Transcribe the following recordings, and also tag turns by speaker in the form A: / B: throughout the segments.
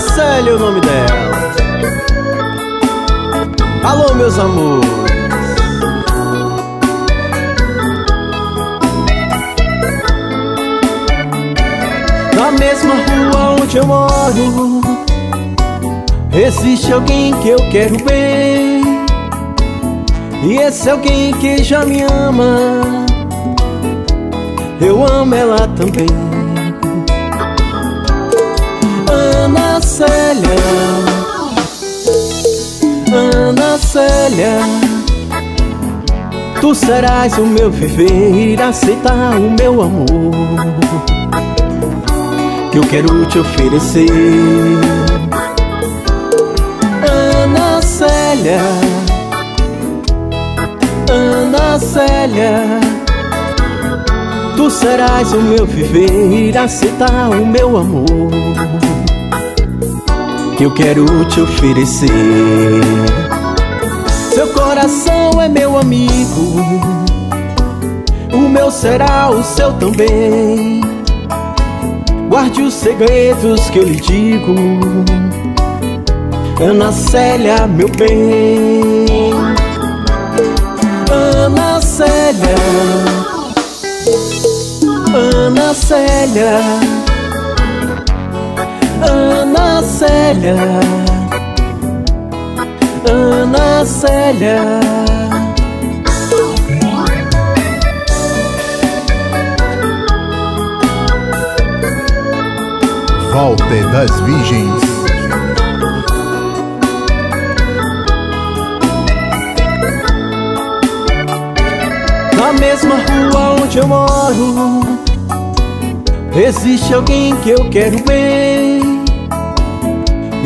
A: Célia é o nome dela. Alô, meus amores. Na mesma rua onde eu moro Existe alguém que eu quero bem. E esse alguém que já me ama Eu amo ela também Célia. Ana Célia Tu serás o meu viver Aceitar o meu amor Que eu quero te oferecer. Ana Célia Ana Célia Tu serás o meu viver Aceitar o meu amor Que eu quero te oferecer. Seu coração é meu amigo O meu será o seu também. Guarde os segredos que eu lhe digo Ana Célia, meu bem. Ana Célia Ana Célia. Ana Célia. Ana Célia.
B: Walter das Virgens.
A: Na mesma rua onde eu moro Existe alguém que eu quero bem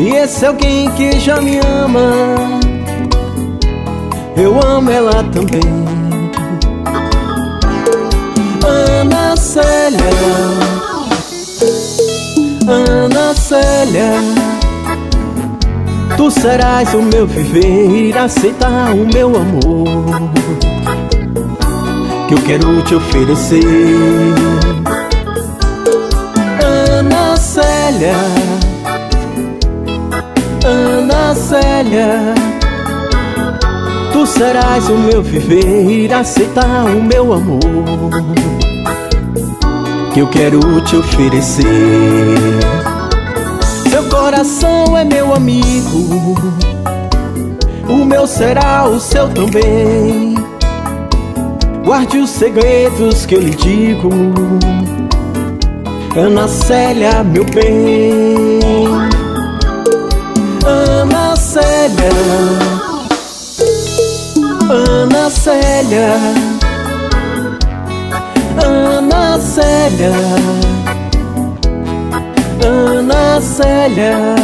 A: E esse alguém que já me ama. Eu amo ela também. Ana Célia. Ana Célia. Tu serás o meu viver Aceitar o meu amor que eu quero te oferecer. Ana Célia Ana Célia Tu serás o meu viver Aceitar o meu amor Que eu quero te oferecer. Seu coração é meu amigo O meu será o seu também. Guarde os segredos que eu lhe digo Ana Célia, meu bem Ana Célia. Ana Célia. Ana Célia. Ana Célia.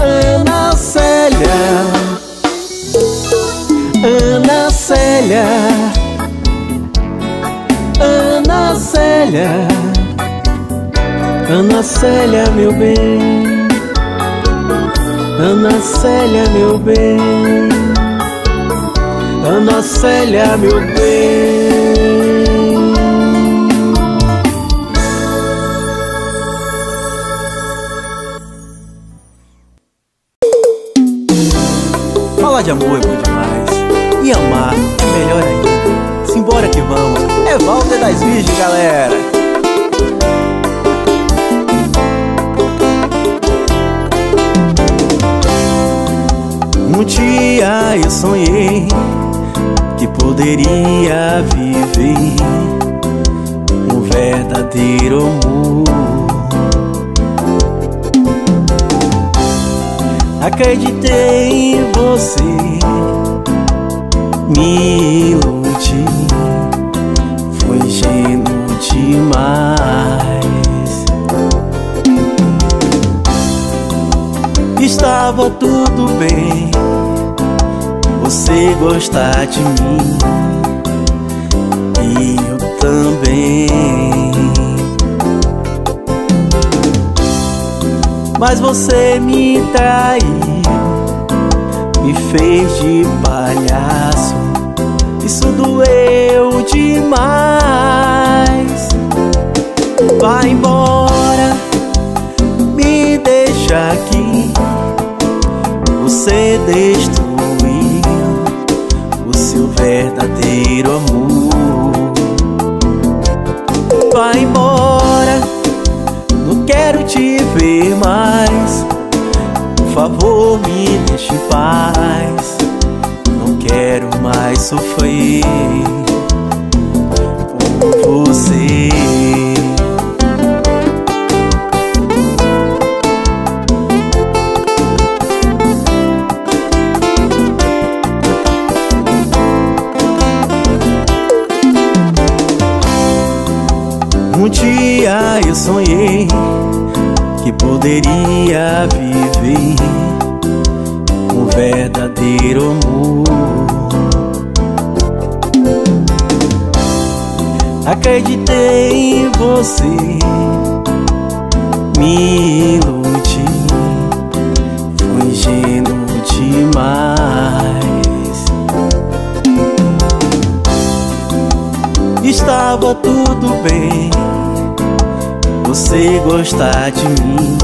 A: Ana Célia. Ana Célia. Ana Célia. Ana Célia, meu bem Ana Célia, meu bem. Ana Célia, meu bem. Falar de amor poderia viver um verdadeiro amor. Acreditei em você, me iludi, foi ingênuo demais. Estava tudo bem, você gostar de mim. E eu também. Mas você me traiu Me fez de palhaço. Isso doeu demais. Vai embora Me deixa aqui. Você destruiu verdadeiro amor. Vai embora, não quero te ver mais. Por favor, me deixe em paz. Não quero mais sofrer verdadeiro amor. Acreditei em você, me iludi, fui ingênuo demais. Estava tudo bem, você gostar de mim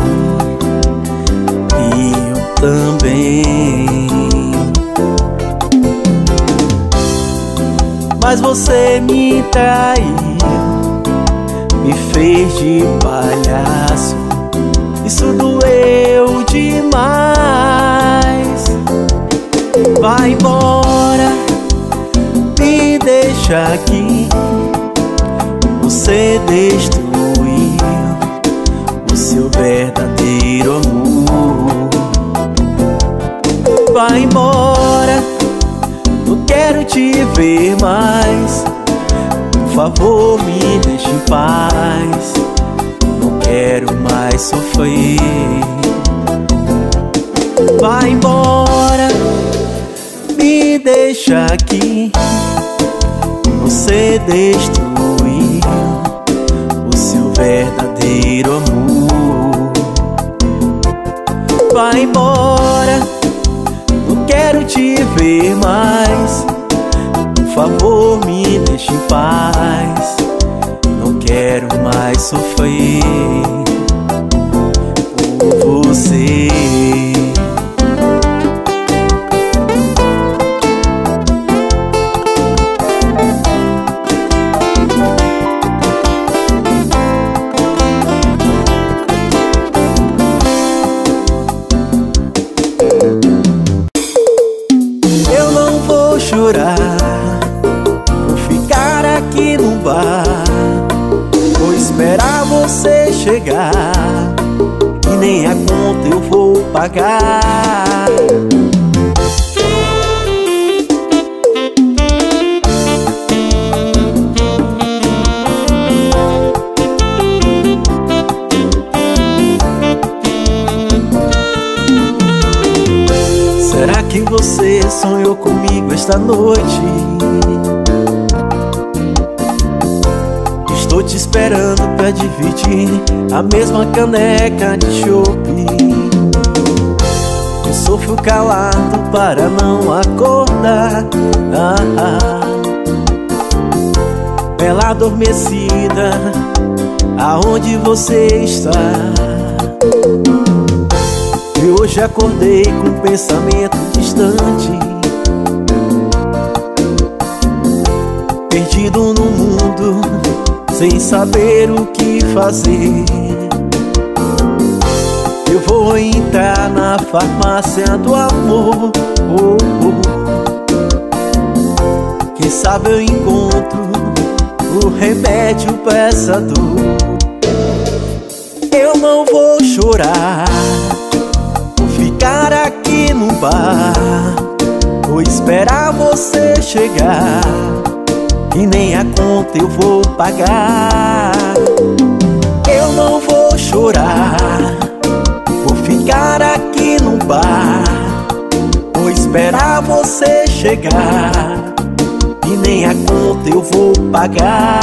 A: e eu também. Mas você me traiu, me fez de palhaço. Isso doeu demais. Vai embora, me deixa aqui. Você destruiu te ver mais. Por favor, me deixe em paz. Não quero mais sofrer. Vai embora, me deixa aqui. Você destruiu a mesma caneca de chope. Eu sofro calado para não acordar. Ah, ah. Bela adormecida, aonde você está? E hoje acordei com um pensamento distante Perdido no mundo, sem saber o que fazer. Eu vou entrar na farmácia do amor oh, oh. Quem sabe eu encontro o remédio pra essa dor. Eu não vou chorar Vou ficar aqui no bar. Vou esperar você chegar E nem a conta eu vou pagar. Eu não vou chorar. Vou ficar aqui no bar. Vou esperar você chegar. E nem a conta eu vou pagar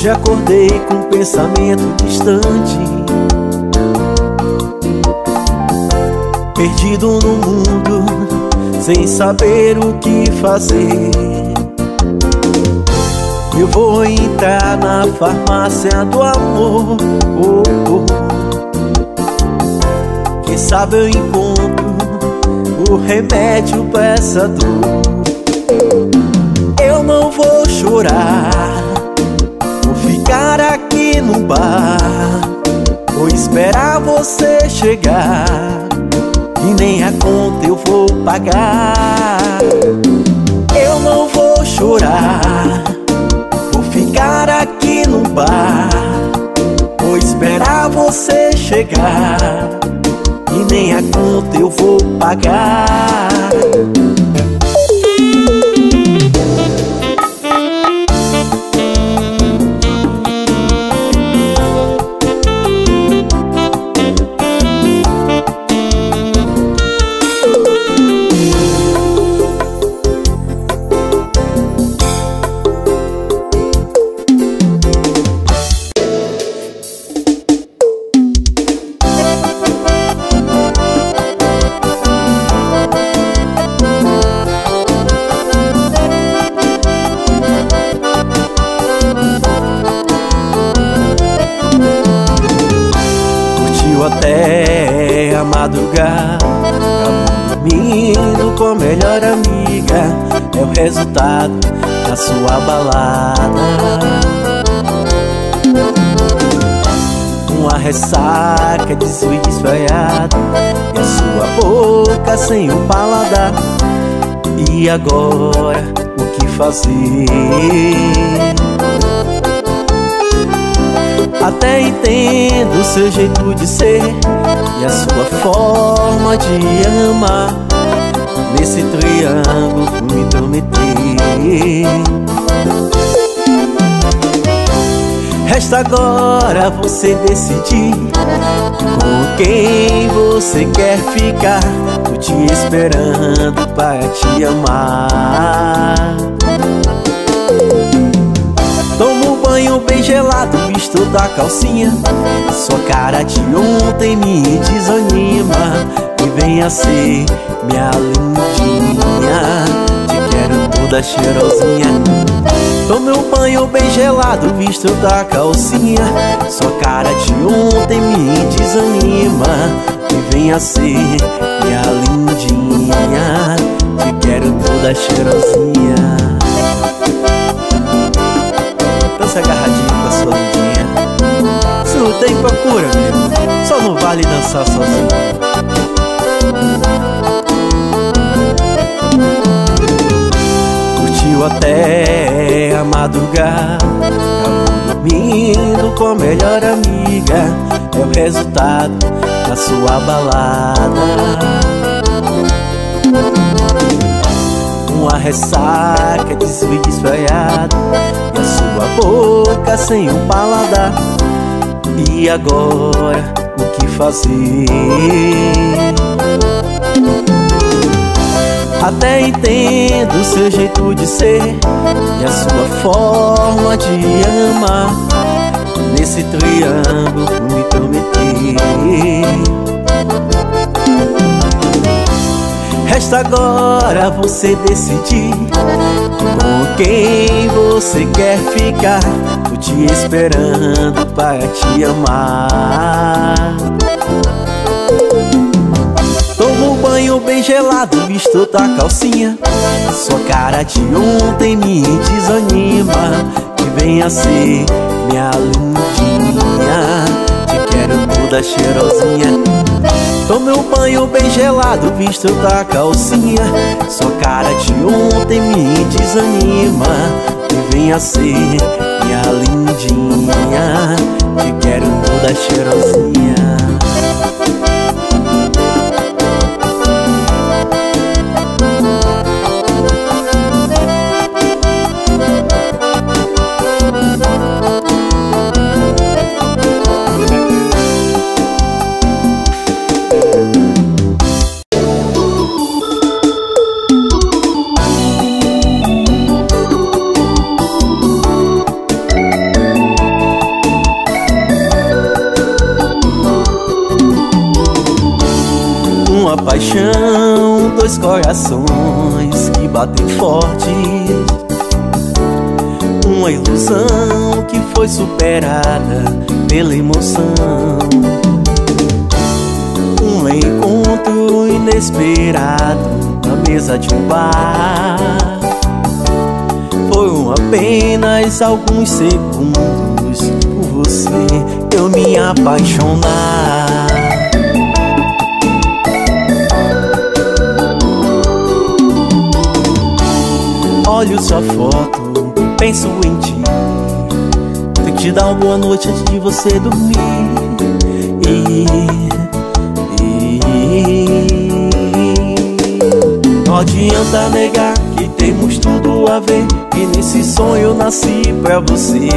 A: hoje acordei com um pensamento distante Perdido no mundo, sem saber o que fazer. Eu vou entrar na farmácia do amor. Oh, oh. Quem sabe eu encontro o remédio pra essa dor. Eu não vou chorar, ficar aqui no bar. Vou esperar você chegar e nem a conta eu vou pagar. Eu não vou chorar, vou ficar aqui no bar. Vou esperar você chegar e nem a conta eu vou pagar. Sem um paladar. E agora, o que fazer? Até entendo o seu jeito de ser E a sua forma de amar. Nesse triângulo fui intrometer Resta agora você decidir Com quem você quer ficar. Tô te esperando para te amar. Toma um banho bem gelado, misto da calcinha. Sua cara de ontem me desanima. E venha ser minha lindinha toda cheirosinha. Tome um banho bem gelado, misto da calcinha. Sua cara de ontem me desanima. E venha ser minha lindinha Te quero toda cheirosinha. Dança agarradinho com a sua lindinha. Se não tem, procura, amigo Só não vale dançar sozinho Até a madrugada. Acabou dormindo com a melhor amiga. É o resultado da sua balada. Uma ressaca de swing esfriado E a sua boca sem um paladar. E agora, o que fazer? Até entendo o seu jeito de ser E a sua forma de amar. Nesse triângulo fui intrometer Resta agora você decidir Com quem você quer ficar Tô te esperando para te amar bem gelado, misto da calcinha. Sua cara de ontem me desanima. E venha ser minha lindinha. Te quero toda cheirosinha. Tome um banho bem gelado, visto da calcinha. Sua cara de ontem me desanima. E venha ser minha lindinha. Te quero toda cheirosinha paixão, dois corações que batem forte. Uma ilusão que foi superada pela emoção. Um encontro inesperado na mesa de um bar. Foram apenas alguns segundos por você eu me apaixonar. Olho sua foto, penso em ti. Tenho que te dar uma boa noite antes de você dormir. E, e, não adianta negar que temos tudo a ver. Que nesse sonho eu nasci pra você.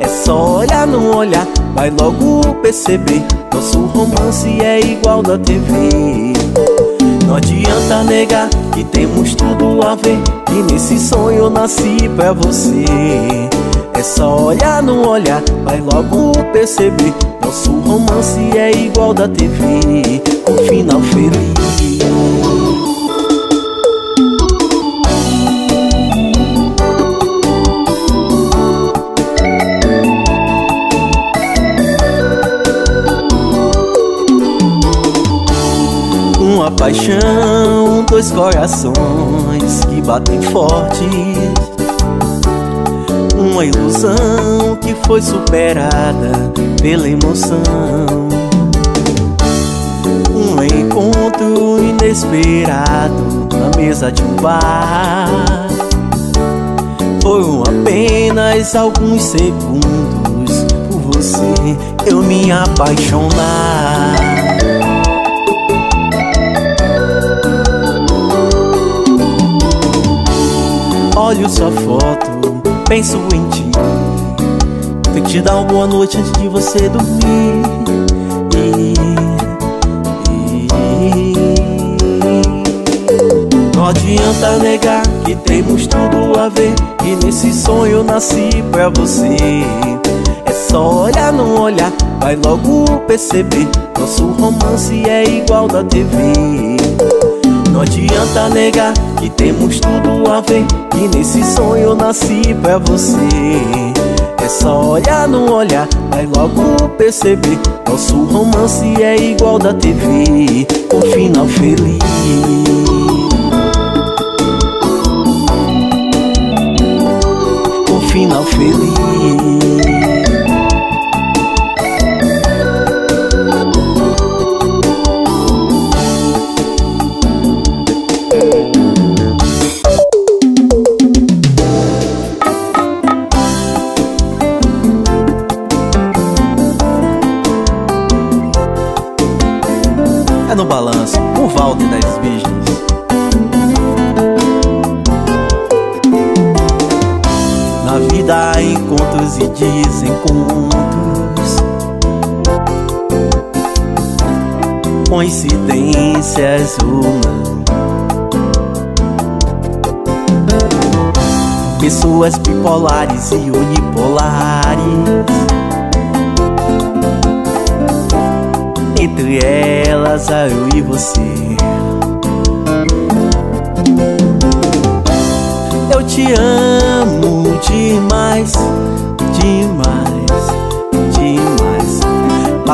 A: É só olhar, não olhar, vai logo perceber. Nosso romance é igual da TV. Não adianta negar que temos tudo a ver Que nesse sonho eu nasci pra você. É só olhar, não olhar, vai logo perceber. Nosso romance é igual da TV Com final feliz. Uma paixão, dois corações que batem forte. Uma ilusão que foi superada pela emoção. Um encontro inesperado na mesa de um bar. Foram apenas alguns segundos por você eu me apaixonar. Olho sua foto, penso em ti. Tenho que te dar uma boa noite antes de você dormir. E, e, Não adianta negar que temos tudo a ver Que nesse sonho eu nasci pra você. É só olhar, não olhar, vai logo perceber Nosso romance é igual da TV não adianta negar que temos tudo a ver Que nesse sonho eu nasci pra você. É só olhar, não olhar, vai logo perceber Nosso romance é igual da TV Com final feliz Coincidências não Pessoas bipolares e unipolares. Entre elas, eu e você. Eu te amo demais, demais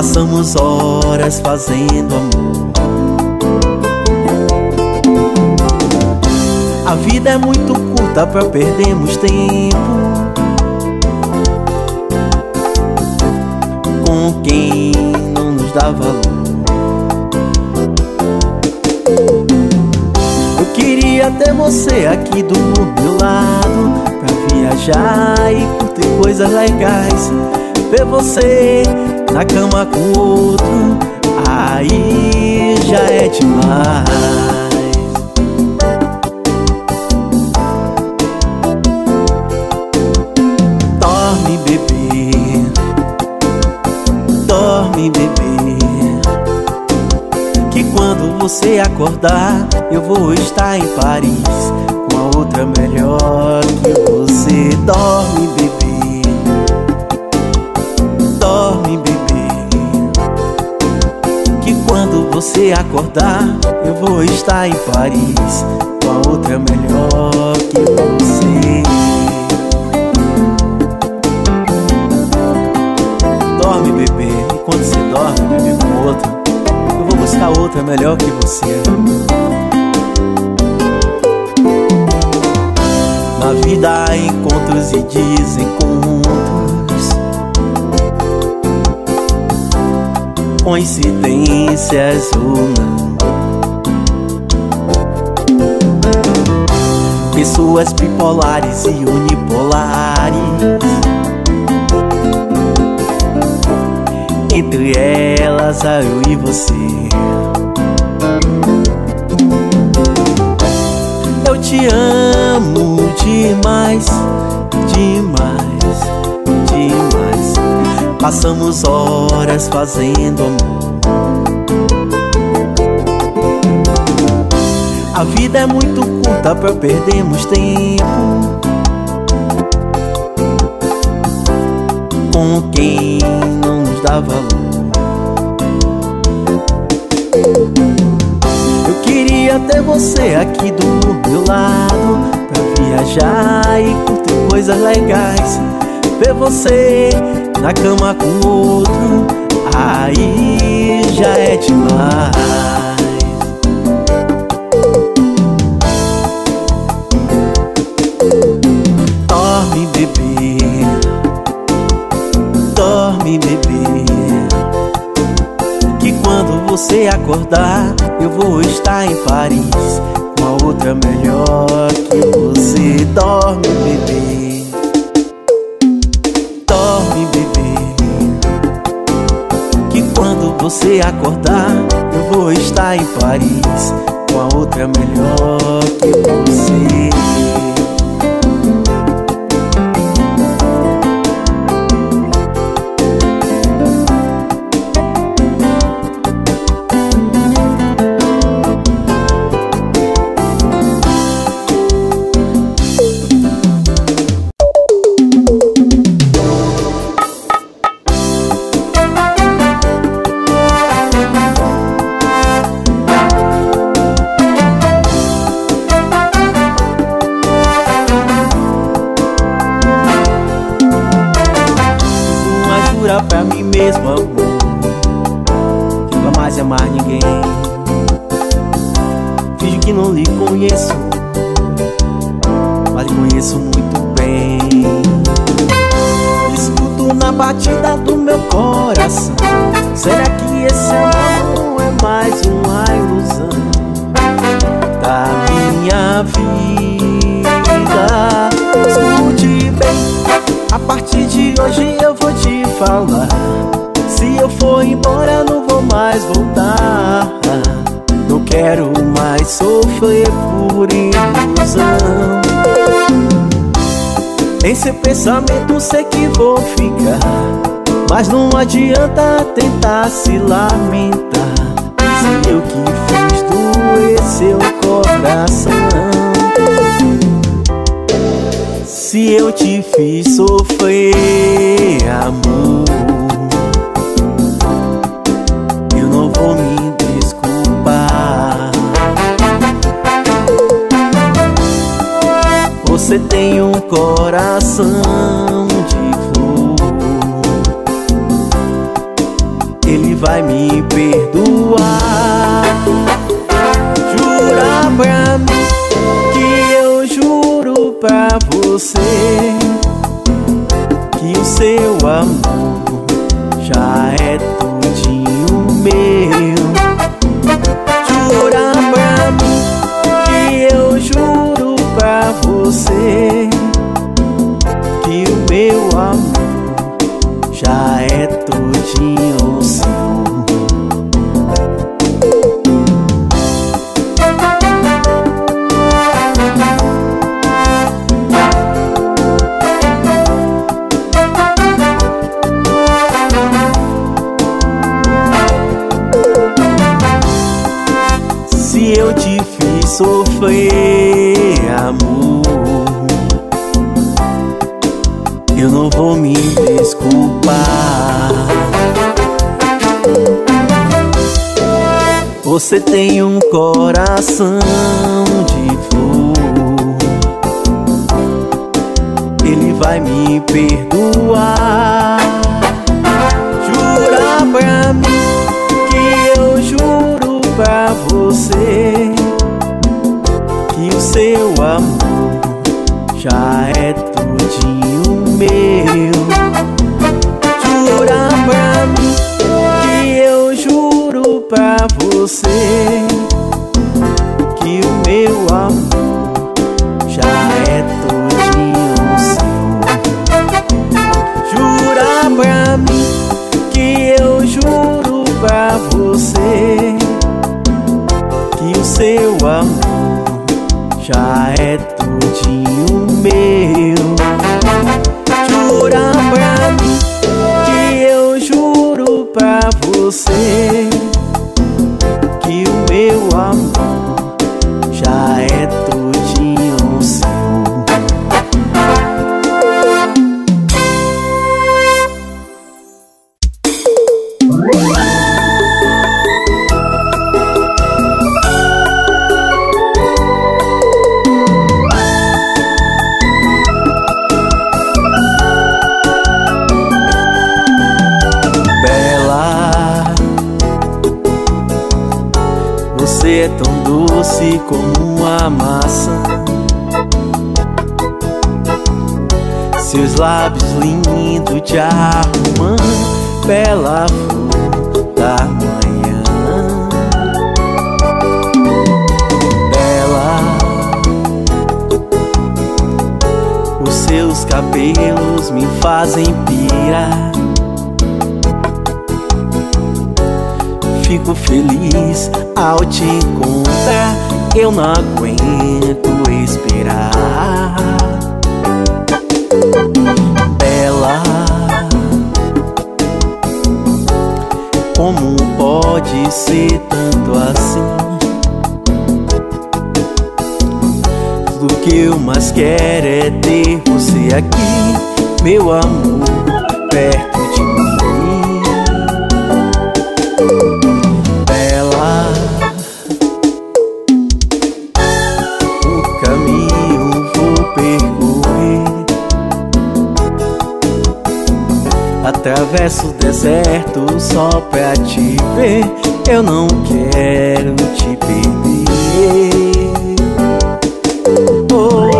A: Passamos horas fazendo amor. A vida é muito curta pra perdermos tempo. Com quem não nos dá valor. Eu queria ter você aqui do meu lado Pra viajar e curtir coisas legais. Ver você na cama com outro Aí já é demais. Dorme, bebê. Dorme, bebê. Que quando você acordar Eu vou estar em Paris Com a outra melhor que você. Dorme, bebê você acordar eu vou estar em Paris com a outra melhor que você. Dorme, bebê, e quando você dorme, bebê com outra, eu vou buscar outra melhor que você. Na vida há encontros e desencontros Coincidências ou não Pessoas bipolares e unipolares. Entre elas, eu e você. Eu te amo demais, demais. Passamos horas fazendo amor. A vida é muito curta pra perdermos tempo com quem não nos dá valor. queria ter você aqui do meu lado Pra viajar e curtir coisas legais Ver você na cama com outro Aí já é demais. Dorme, bebê. Dorme, bebê. Que quando você acordar eu vou estar em Paris. Com a outra melhor que você. Dorme, bebê você acordar Eu vou estar em Paris Com a outra melhor que você Seu pensamento sei que vou ficar. Mas não adianta tentar se lamentar. Se eu que fiz doer seu coração. Se eu te fiz sofrer, amor Eu não vou me desculpar. Você tem um coração de flor Ele vai me perdoar. Jura pra mim que eu juro pra você Que o seu amor já é tudinho meu. Jura pra mim que eu juro pra você meu amor Você tem um coração de flor. Ele vai me perdoar Atravesso o deserto só pra te ver. Eu não quero te perder. Oh,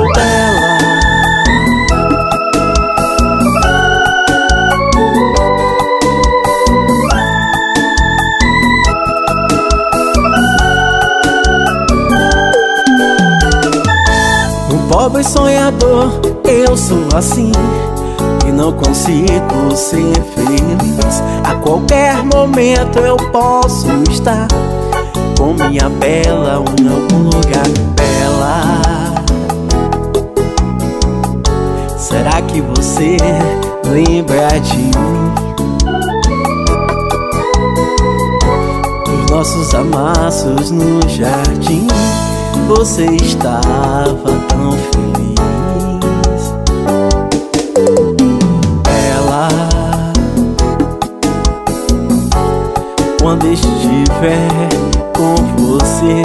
A: Um pobre sonhador, eu sou assim não consigo ser feliz. A qualquer momento eu posso estar Com minha bela em algum lugar Bela. Será que você lembra de mim? Os nossos amassos no jardim Você estava tão feliz Quando estiver com você.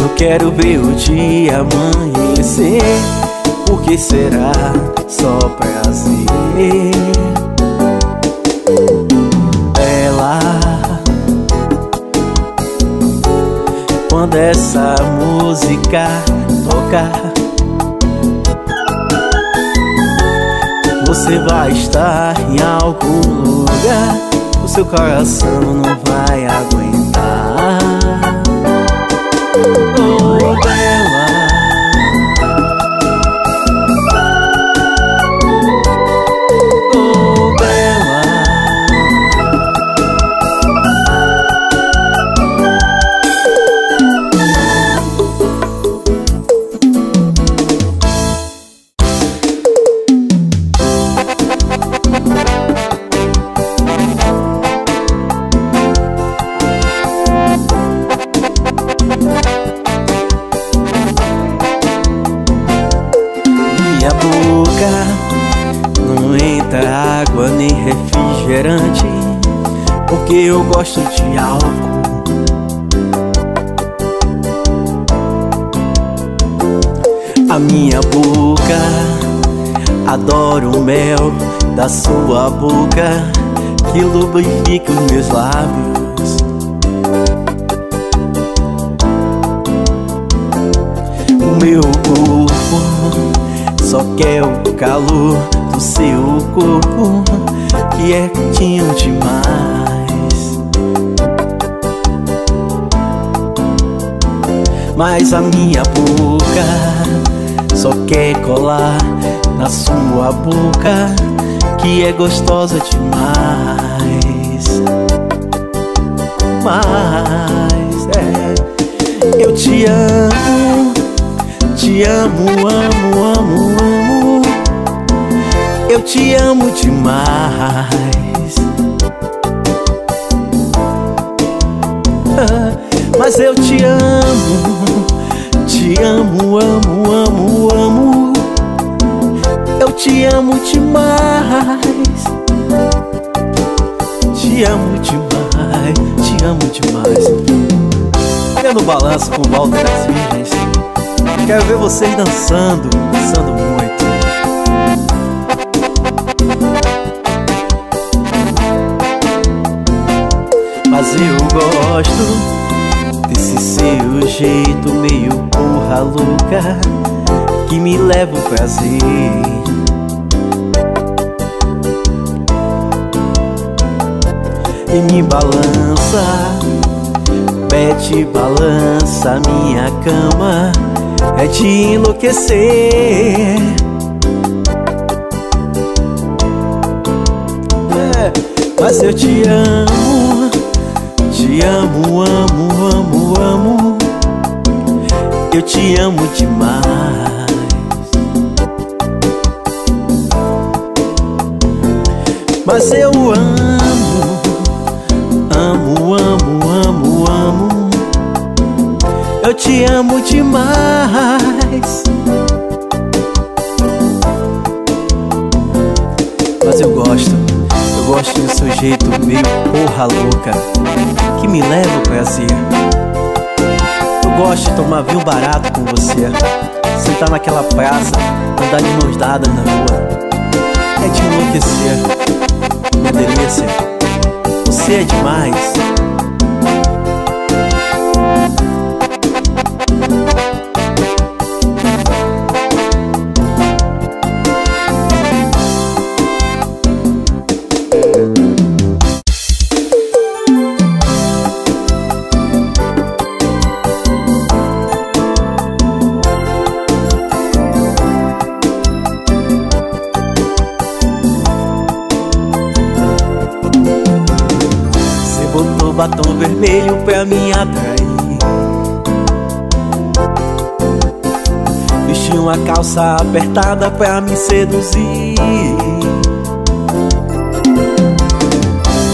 A: Eu quero ver o dia amanhecer Porque será só prazer. Ela Quando essa música tocar Você vai estar em algum lugar. O seu coração não vai aguentar. Oh, água nem refrigerante porque eu gosto de álcool. A minha boca, adoro o mel da sua boca que lubrifica os meus lábios. O meu corpo só quer o calor do seu corpo que é quentinho demais. Mas a minha boca só quer colar na sua boca que é gostosa demais. Mas é, eu te amo, te amo, amo, amo, amo. Eu te amo demais. Mas eu te amo, te amo, amo, amo, amo. Eu te amo demais. Te amo demais, te amo demais. Vendo o balanço com volta das virgens. Quero ver vocês dançando, dançando muito. Eu gosto desse seu jeito meio porra louca que me leva o prazer. E me balança, pete balança minha cama, é de enlouquecer. É, mas eu te amo, te amo, amo, amo, amo. Eu te amo demais. Mas eu amo, amo, amo, amo, amo. Eu te amo demais. Mas eu gosto, gosto do seu jeito meio porra louca que me leva ao prazer. Eu gosto de tomar vinho barato com você, sentar naquela praça, andar de mãos dadas na rua. É de enlouquecer minha delícia, você é demais. Batom vermelho pra me atrair. Vestiu uma calça apertada pra me seduzir.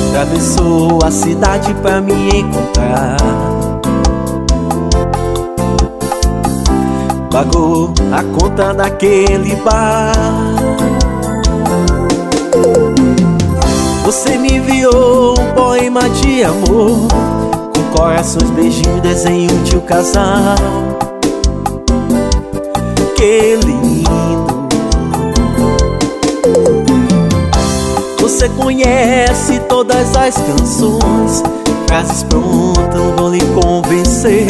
A: Atravessou a cidade pra me encontrar. Pagou a conta daquele bar Você me enviou um poema de amor Com corações, beijinhos, desenho de um casal. Que lindo. Você conhece todas as canções Frases prontas vão lhe convencer.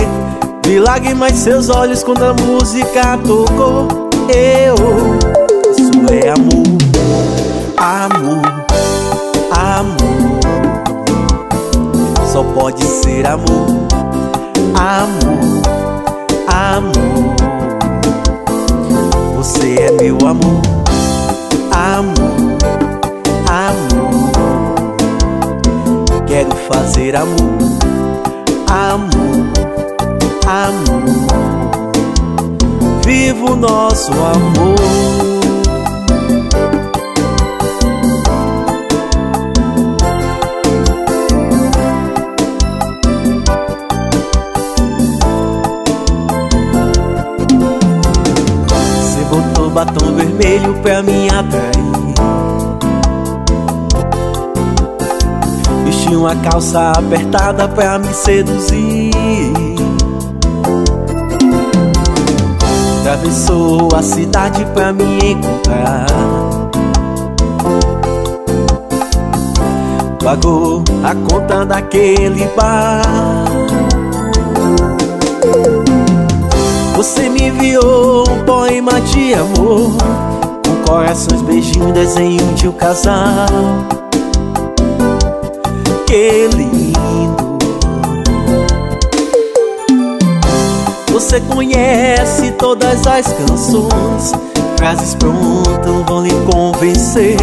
A: Vi lágrimas em seus olhos quando a música tocou. Eu, isso é amor. Amor. Só pode ser amor, amor, amor. Você é meu amor, amor, amor. Quero fazer amor, amor, amor. Viva o nosso amor. Batom vermelho pra me atrair. De uma calça apertada pra me seduzir. Atravessou a cidade pra me encontrar. Pagou a conta daquele bar Você me enviou um poema de amor Com corações, beijinhos, desenho de um casal. Que lindo. Você conhece todas as canções Frases prontas vão lhe convencer.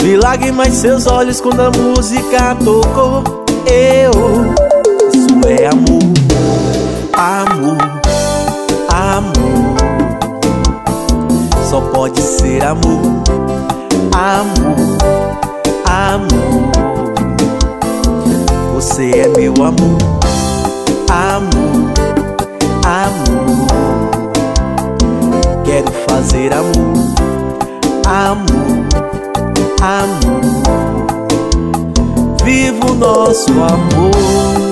A: Vi lágrimas seus olhos quando a música tocou. Eu, isso é amor. Amor Só pode ser amor. Amor, amor. Você é meu amor. Amor, amor. Quero fazer amor. Amor, amor. Viva o nosso amor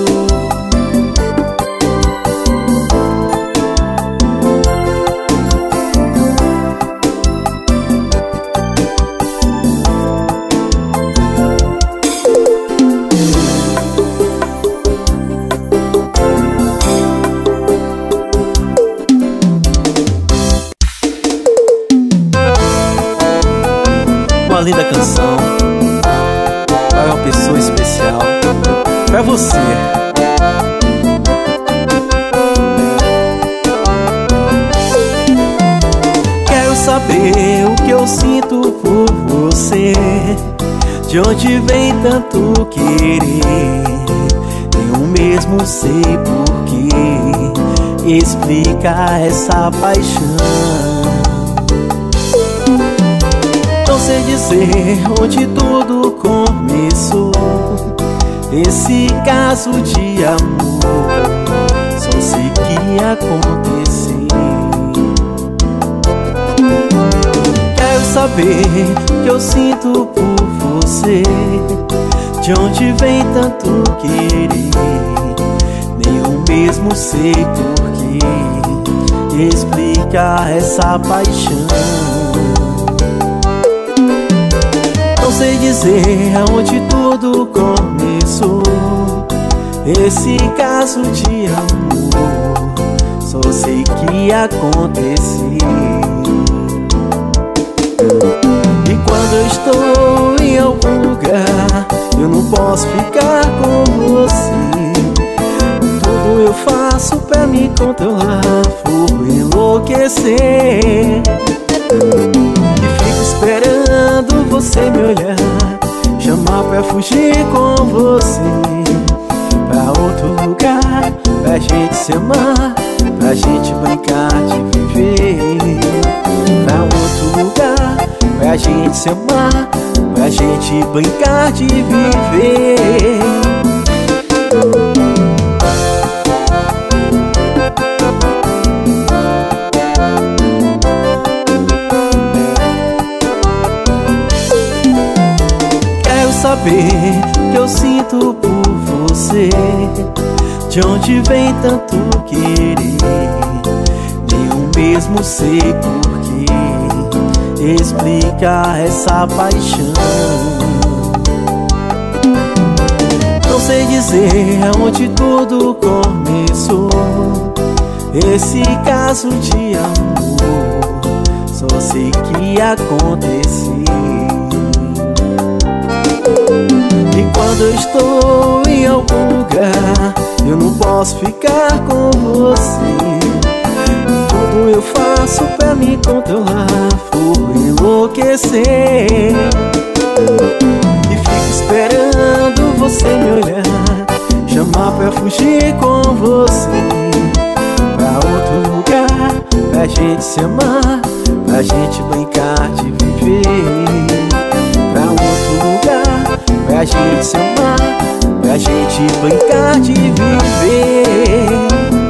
A: linda canção. Para uma pessoa especial, para você. Quero saber o que eu sinto por você, de onde vem tanto querer. Eu mesmo sei por que explica essa paixão sei dizer onde tudo começou. Esse caso de amor Só sei que aconteceu. Quero saber o que eu sinto por você. De onde vem tanto querer? Nem eu mesmo sei por que Explica essa paixão sei dizer aonde tudo começou. Esse caso de amor Só sei que aconteceu. E quando eu estou em algum lugar Eu não posso ficar com você. Tudo eu faço pra me controlar Por enlouquecer. E fico esperando você me olhar Chamar pra fugir com você Pra outro lugar Pra gente se amar Pra gente brincar de viver Pra outro lugar Pra gente se amar Pra gente brincar de viver saber que eu sinto por você. De onde vem tanto querer? Eu mesmo sei porquê. Explica essa paixão. Não sei dizer aonde tudo começou. Esse caso de amor Só sei que aconteceu quando estou em algum lugar Eu não posso ficar com você. Tudo eu faço pra me controlar? Por enlouquecer. E fico esperando você me olhar Chamar pra fugir com você. Pra outro lugar Pra gente se amar Pra gente brincar de viver Pra gente se amar Pra gente brincar de viver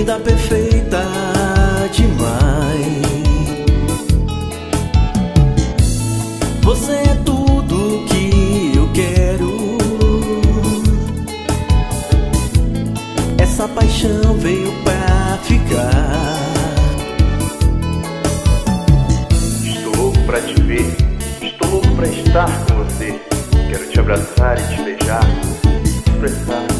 A: Linda, perfeita demais. Você é tudo que eu quero. Essa paixão veio pra ficar.
C: Estou louco pra te ver, estou louco pra estar com você. Quero te abraçar e te beijar, expressar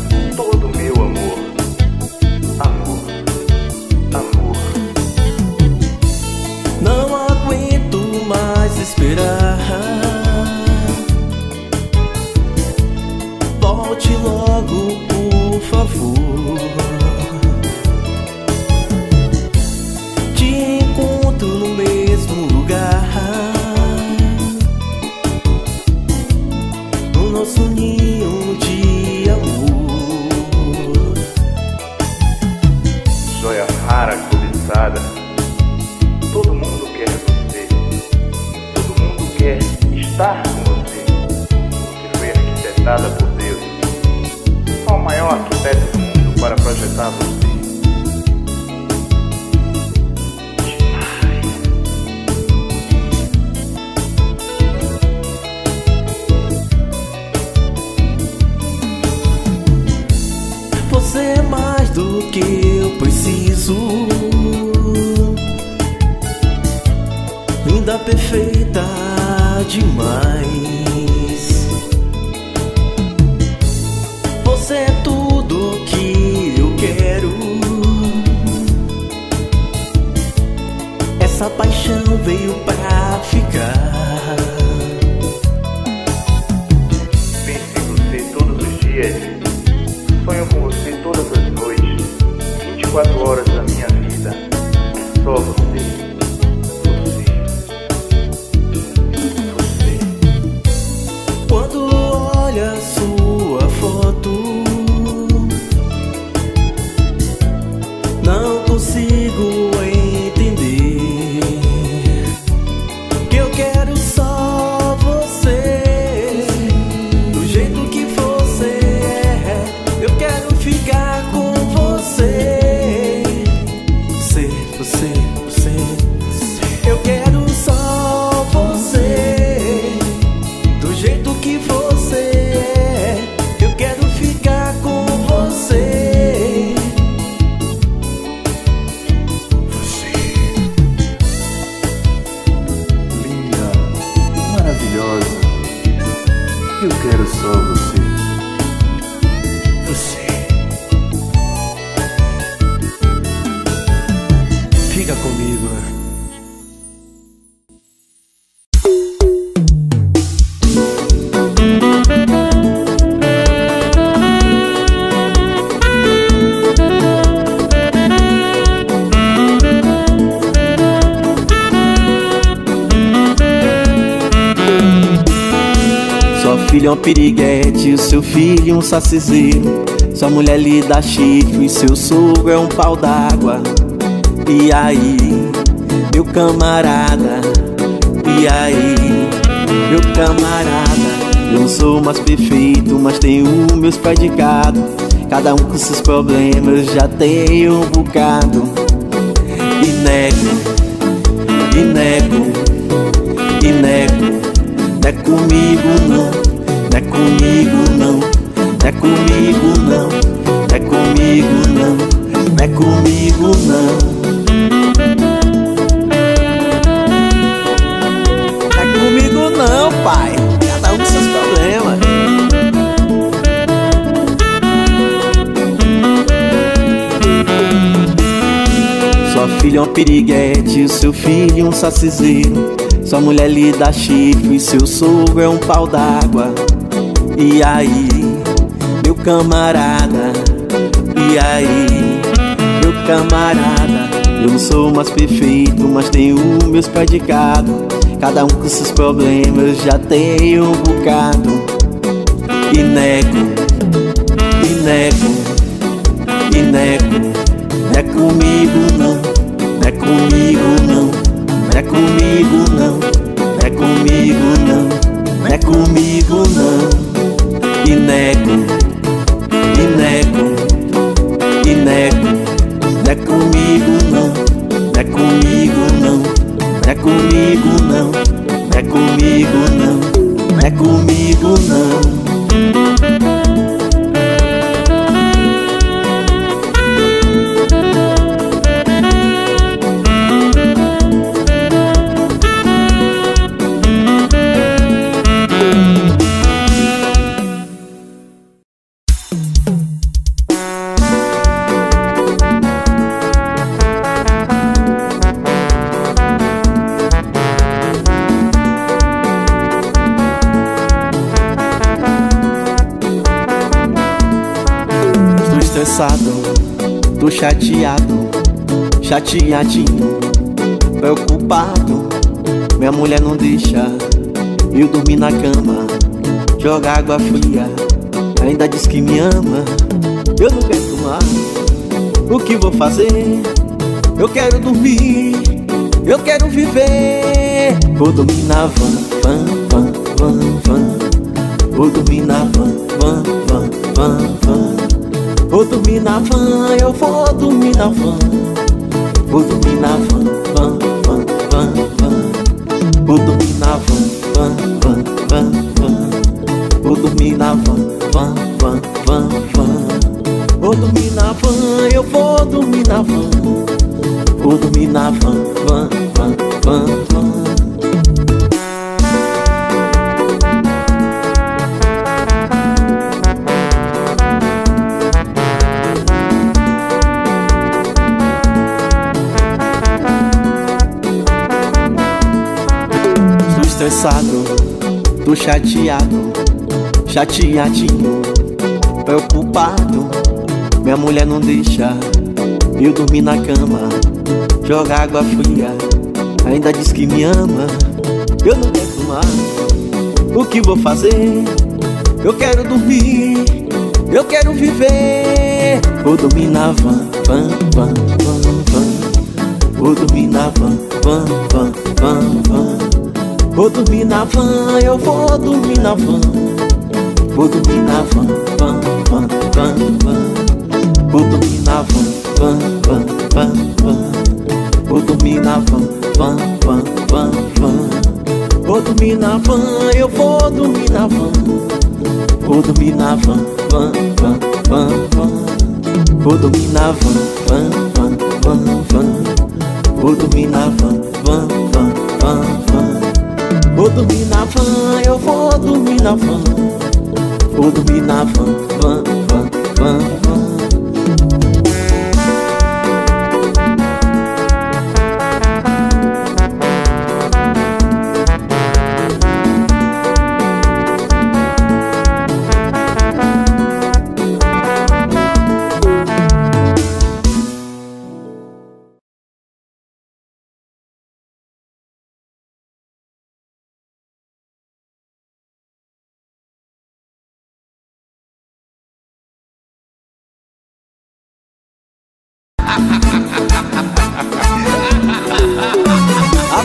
A: um sacizeiro. Sua mulher lhe dá chifre, seu sogro é um pau d'água. E aí, meu camarada? E aí, meu camarada? Eu não sou mais perfeito, mas tenho meus predicados. Cada um com seus problemas, já tenho um bocado. E nego, e nego, e nego. Não é comigo não, não é comigo não é comigo não, é comigo não, não é comigo não. É comigo não, pai. Cada um com seus problemas. Sua filha é um piriguete, o seu filho um sacizeiro. Sua mulher lhe dá chifre, seu sogro é um pau d'água. E aí, camarada? E aí, meu camarada? Eu não sou mais perfeito, mas tenho meus predicados. Cada um com seus problemas, já tenho um bocado. E nego, e nego, e nego. Não é comigo não, não é comigo não, não é comigo não, não é comigo não, não é comigo não. E nego, comigo não, não é comigo não, não é comigo não. Chateadinho, preocupado. Minha mulher não deixa eu dormir na cama, joga água fria, ainda diz que me ama. Eu não quero tomar, o que vou fazer? Eu quero dormir, eu quero viver. Vou dormir na van, van, van, van, van. Vou dormir na van, van, van, van, van. Vou dormir na van, eu vou dormir na van. Vou dormir na van, van, van, van, van. Vou dormir na van, van, van, van, van. Vou dormir na van, van, van, van, van. Vou dormir na van, eu vou dormir na van. Vou dormir na van, van, van, van, van. Tô chateado, chateadinho, preocupado. Minha mulher não deixa eu dormir na cama, joga água fria, ainda diz que me ama. Eu não quero tomar, o que vou fazer? Eu quero dormir, eu quero viver. Vou dormir na van, van, van, van, van. Vou dormir na van, van, van, van, van. Vou dormir na van, eu vou dormir na van. Vou dormir na van, van, van, van, van. Vou dormir na van, van, van, van, van. Vou dormir na van, van, van, van, van. Vou dormir na van, eu vou dormir na van. Vou dormir na van, van, van, van, van. Vou dormir na van, van, van, van, van. Vou dormir na van, van, van, van, van. Vou dormir na van, eu vou dormir na van. Vou dormir na van, van, van, van.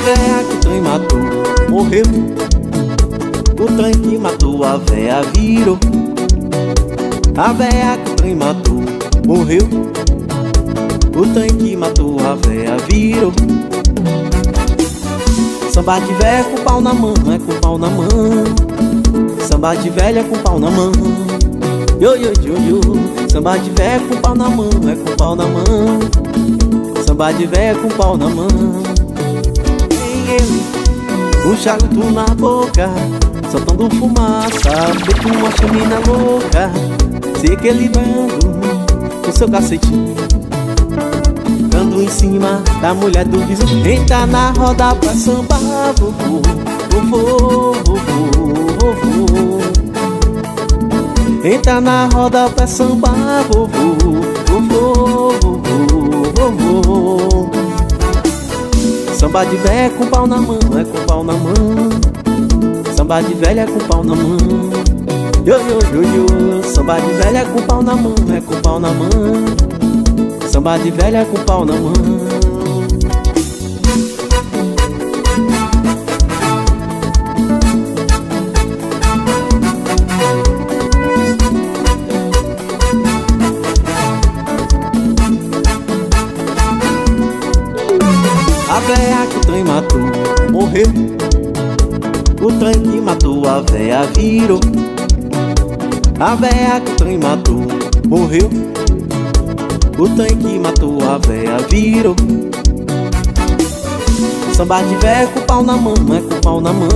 A: Véia que o trem matou morreu. O trem que matou a véia virou. A véia que o trem matou morreu. O trem que matou a véia virou. Samba de véia com pau na mão, é com pau na mão. Samba de velha com pau na mão. Yo, yo, yo, yo. Samba de véia com pau na mão, é com pau na mão. Samba de véia com pau na mão um charuto na boca Soltando fumaça, feito uma chaminé louca. Se equilibrando com seu cacetinho Dando em cima da mulher do vizinho. Entra na roda pra sambar, vovô Vovô, vovô, vovô. Entra na roda pra sambar, vovô Vovô, vovô, Samba de velha com pau na mão, é com pau na mão. Samba de velha com pau na mão. Yo, yo, yo, yo. Samba de velha com pau na mão, é com pau na mão. Samba de velha com pau na mão virou. A véia que o trem matou morreu. O trem que matou a véia virou. Samba de véia com pau na mão, é com pau na mão.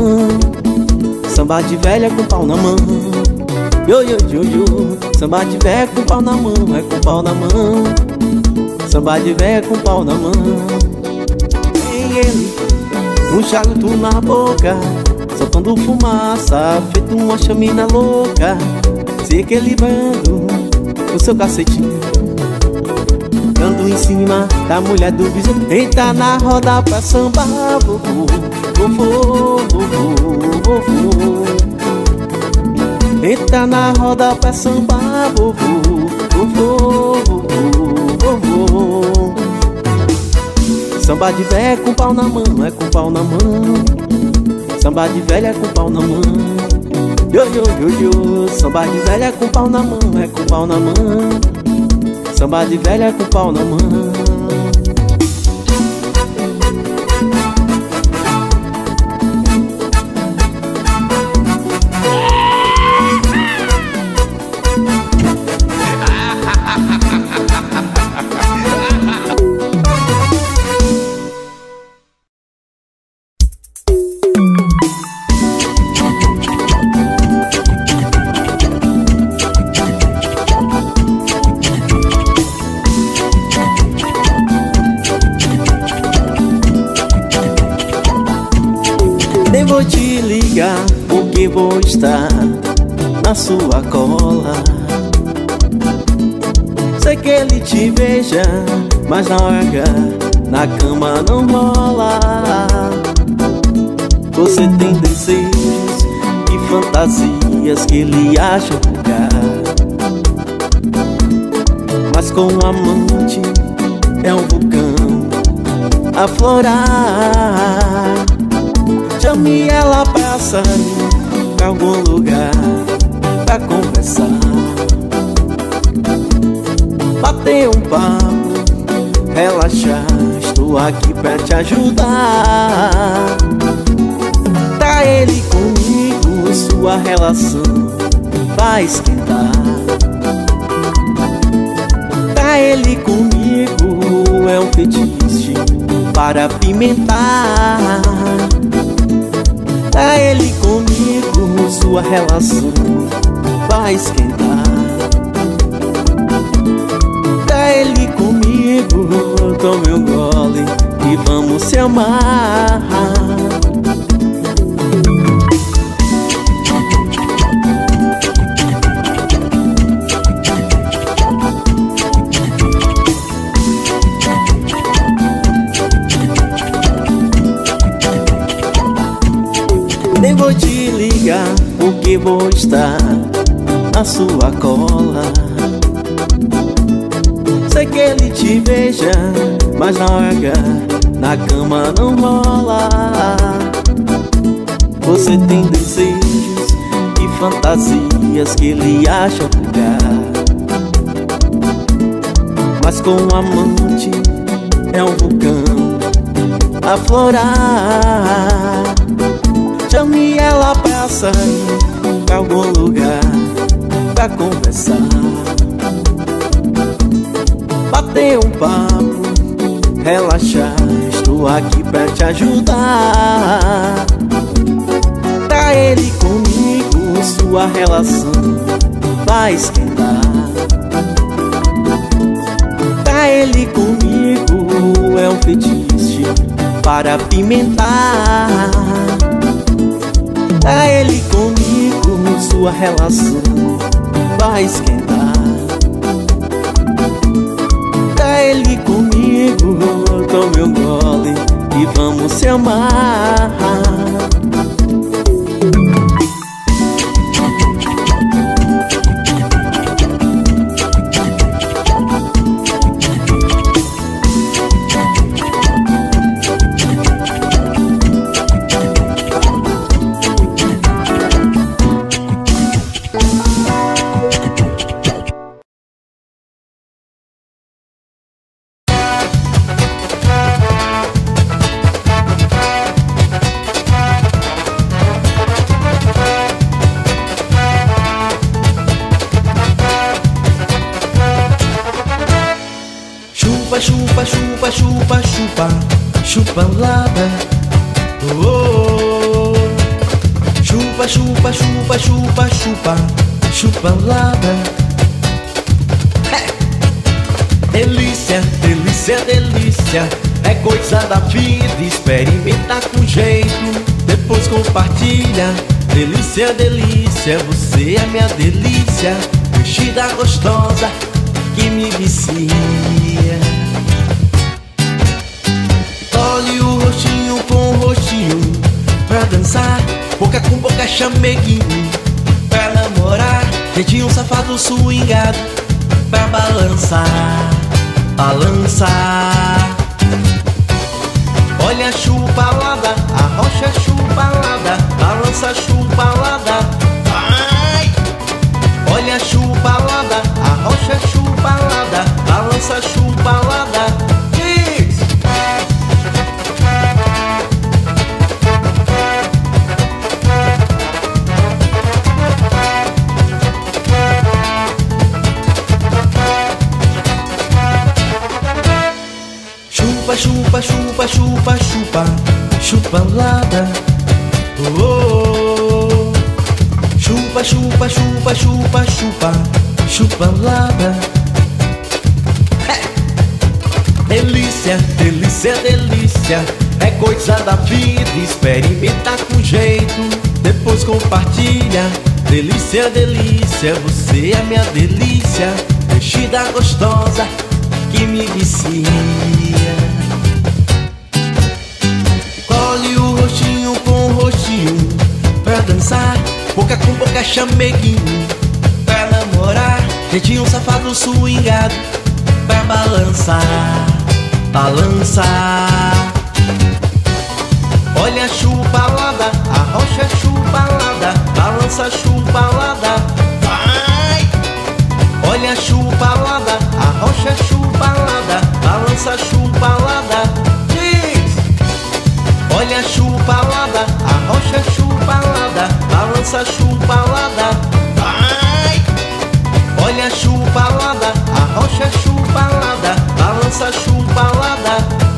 A: Samba de velha com pau na mão. Yo, yo, yo, yo. Samba de véia com pau na mão, é com pau na mão. Samba de véia com pau na mão. Tem ele, um charuto na boca, soltando fumaça, feito uma chamina louca. Se equilibrando o seu cacetinho. Dando em cima da mulher do vizinho. Eita na roda pra sambar Vovô, vovô, vovô, vovô. Eita na roda pra sambar Vovô, vovô, vovô, vovô. Samba de velha com pau na mão É com pau na mão Samba de velha com pau na mão. Yo, yo, yo, yo. Samba de velha com pau na mão É com pau na mão. Samba de velha com pau na mão fantasias que ele acha vulgar Mas com o amante é um vulcão a florar. Chame ela pra sair pra algum lugar pra conversar. Bater um papo, relaxar Estou aqui pra te ajudar. Tá ele comigo, sua relação vai esquentar. Tá ele comigo, é um fetiche para pimentar Tá ele comigo, sua relação vai esquentar. Tá ele comigo, tome um gole e vamos se amar que vou estar na sua cola. Sei que ele te beija, mas na hora na cama não rola. Você tem desejos e fantasias que ele acha vulgar Mas com o amante é um vulcão a florar. Chame ela pra sair algum lugar pra conversar. Bater um papo, relaxar Estou aqui pra te ajudar. Tá ele comigo, sua relação vai esquentar. Tá ele comigo, é um fetiche para pimentar Tá ele comigo, sua relação vai esquentar. Tá ele comigo, tome um gole e vamos se amar chupa, chupa, lada. É. Delícia, delícia, delícia. É coisa da vida, experimenta com jeito. Depois compartilha. Delícia, delícia, você é minha delícia. Vestida gostosa que me vicia. Olhe o rostinho com o rostinho pra dançar. Boca com boca chameguinho namorar. Jeitinho safado swingado pra balançar, balançar. Olha a chupalada, a rocha é chupalada, balança chupalada. Vai! Olha a chupalada, a rocha é chupalada, balança chupalada. Chupa, chupa, chupa, chupa, chupalada. Oh, oh, oh. Chupa, chupa, chupa, chupa, chupa, chupalada. É. Delícia, delícia, delícia. É coisa da vida, experimenta com jeito. Depois compartilha. Delícia, delícia, você é minha delícia. Vestida gostosa que me vicia. Dançar. Boca com boca chameguinho pra namorar. Jeitinho safado swingado pra balançar, balançar. Olha a chupalada, a rocha é chupalada, balança chupalada. Vai! Olha a chupalada, a rocha é chupalada, balança chupalada. Diz! Olha a chupalada, a rocha chupalada, balança chupalada. Vai! Olha chupalada, a rocha chupalada, balança chupalada.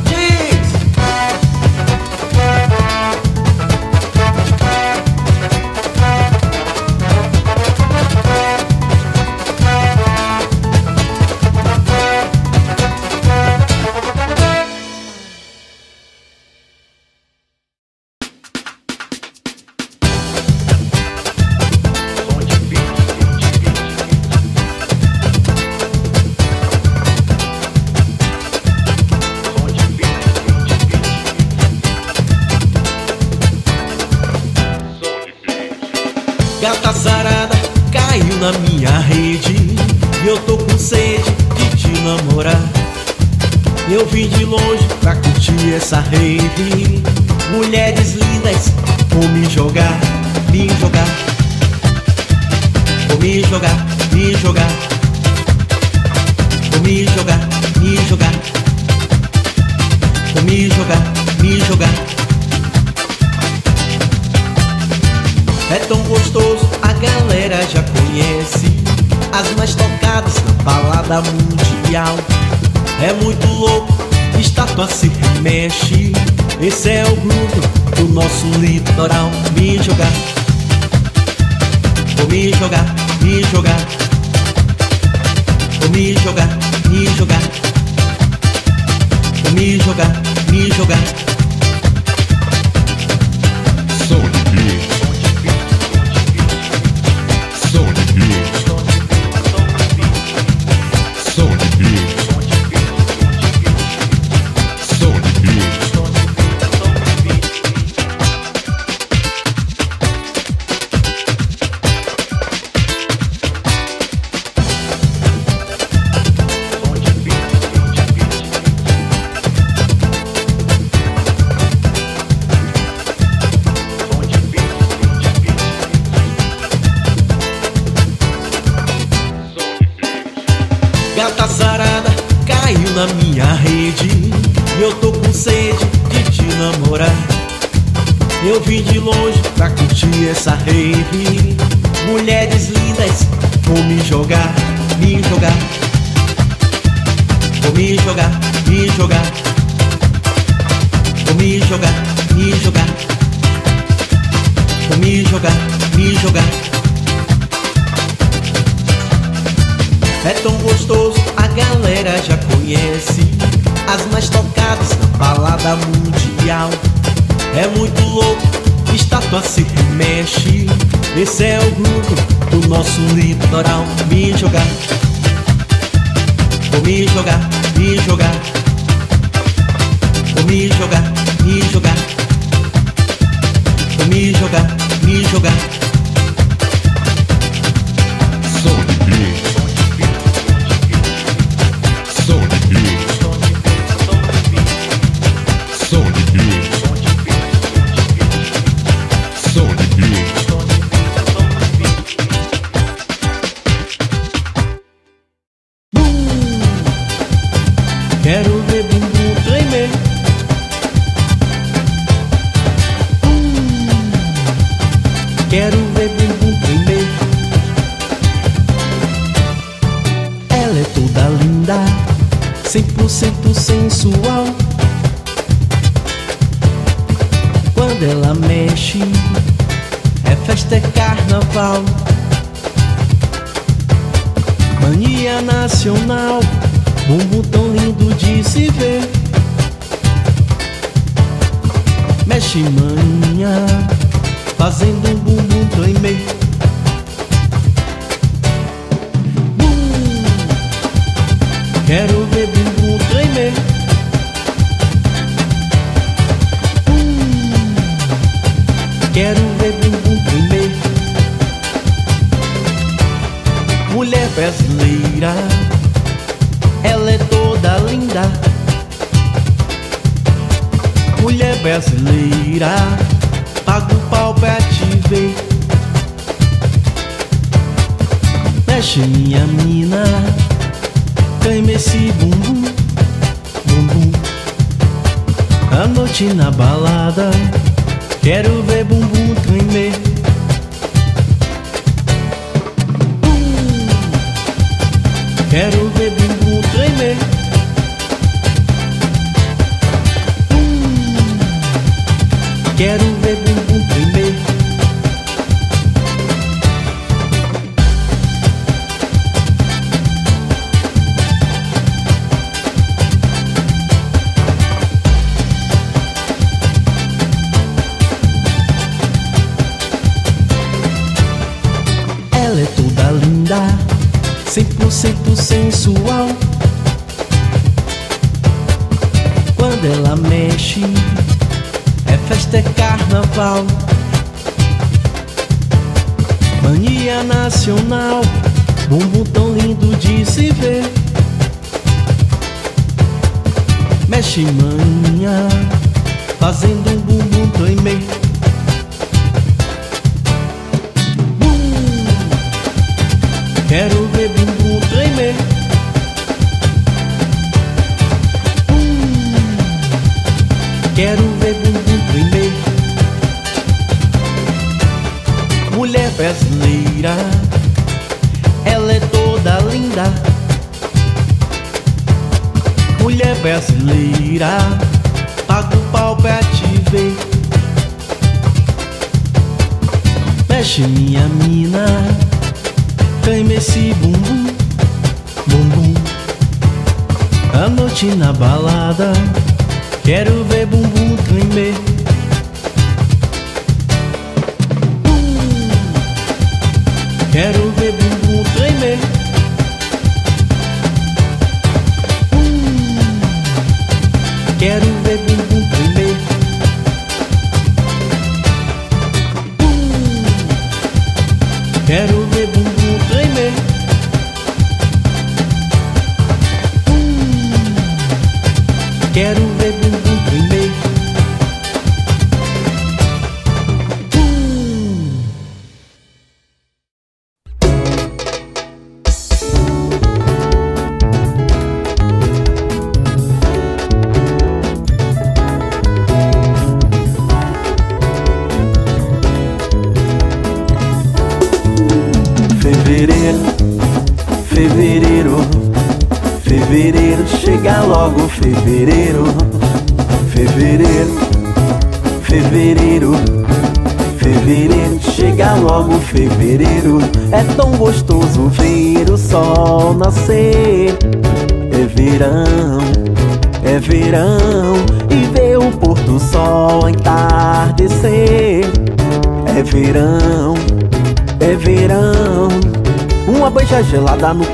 A: Litoral Me jogar, vou me jogar, me jogar. Vou me jogar, me jogar. Vou me jogar, me jogar 100% sensual. Quando ela mexe, é festa, é carnaval. Mania nacional, bumbum tão lindo de se ver. Mexe mania, fazendo um bumbum tremer. Quero ver bumbum tremer. Bum. Quero ver bumbum tremer. Mulher brasileira, ela é toda linda. Mulher brasileira, paga o pau pra te ver. Mexe minha mina, treme esse bumbum, bumbum. A noite na balada, quero ver bumbum tremer. Quero ver bumbum tremer. Quero ver bumbum tremer. Fazendo um bumbum tremer. Bum. Quero ver bumbum tremer. Hum, Quero ver bumbum tremer. Mulher brasileira, ela é toda linda. Mulher brasileira, paga o pau pra. Mexe minha mina. Treme esse bumbum, bumbum. A noite na balada, quero ver bumbum tremer. Quero ver bumbum tremer. Bum. Quero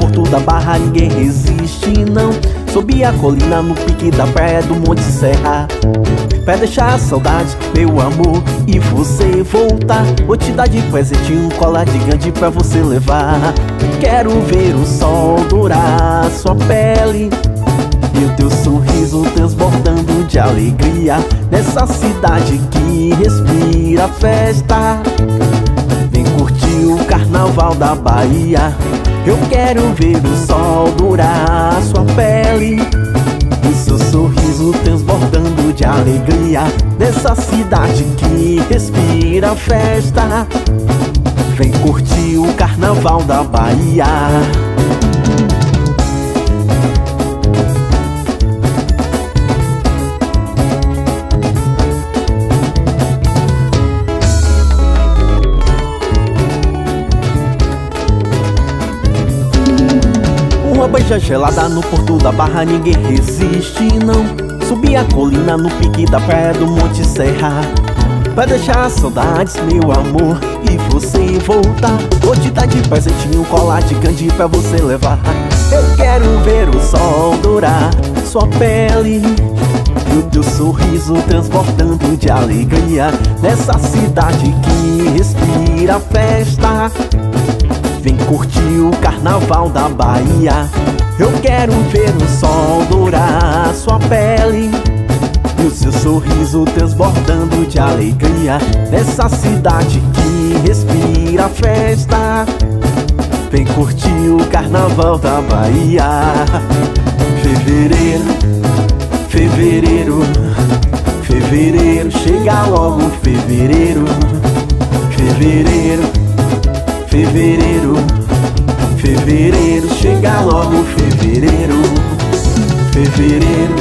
A: porto da barra, ninguém resiste, não. Sobe a colina no pique da praia do Monte Serra. Pra deixar a saudade, meu amor, e você voltar. Vou te dar de presente um colar gigante pra você levar. Quero ver o sol dourar sua pele. E o teu sorriso transbordando de alegria Nessa cidade que respira festa Vem curtir o carnaval da Bahia Eu quero ver o sol dourar sua pele E seu sorriso transbordando de alegria Nessa cidade que respira festa. Vem curtir o carnaval da Bahia Beija gelada no porto da barra, ninguém resiste, não. Subir a colina no pique da praia do Monte Serra. Pra deixar saudades, meu amor, e você voltar. Vou te dar de presentinho um colar gigante pra você levar. Eu quero ver o sol dourar sua pele. E o teu sorriso transbordando de alegria Nessa cidade que respira festa Vem curtir o carnaval da Bahia. Eu quero ver o sol dourar sua pele E o seu sorriso transbordando de alegria Nessa cidade que respira festa. Vem curtir o carnaval da Bahia. Fevereiro, fevereiro, fevereiro Chega logo fevereiro, fevereiro Fevereiro, fevereiro, chega logo fevereiro, fevereiro,